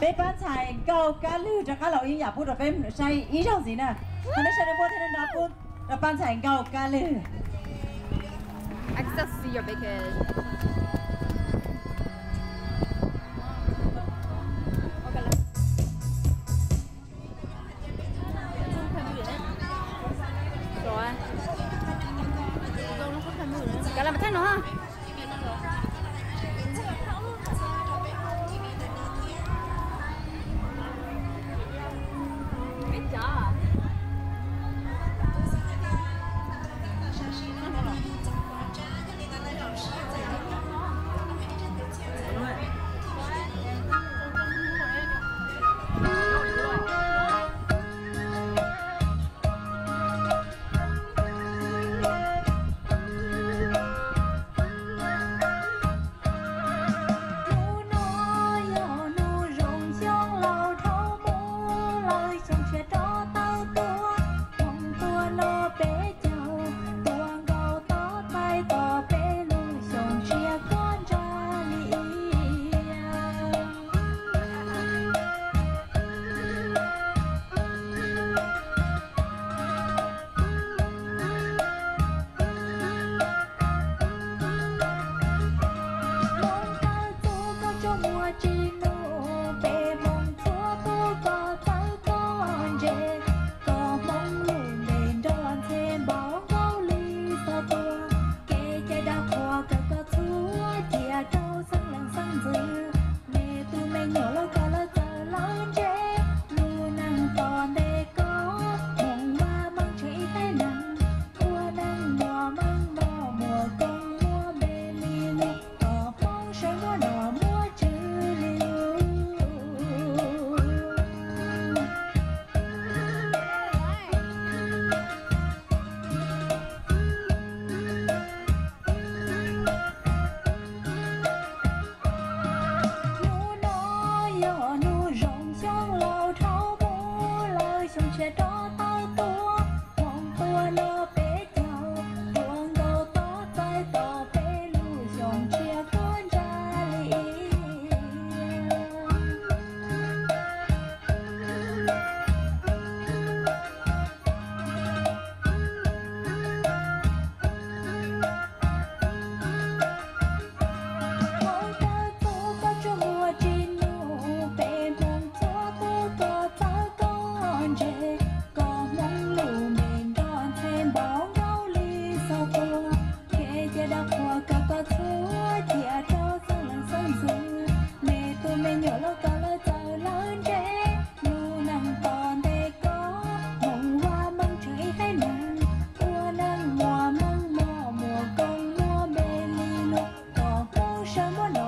เป็น้านชายเก่ากาลือจะข้าเราอีอยากพูดแต่เป็นใช่อีช่องสีน่ะมันไม่ใช่ในบทที่เราพูดแต่ปัญชัยก็การลื้อ access to your big head ก็ลำบากาท้เนาะ cómo no.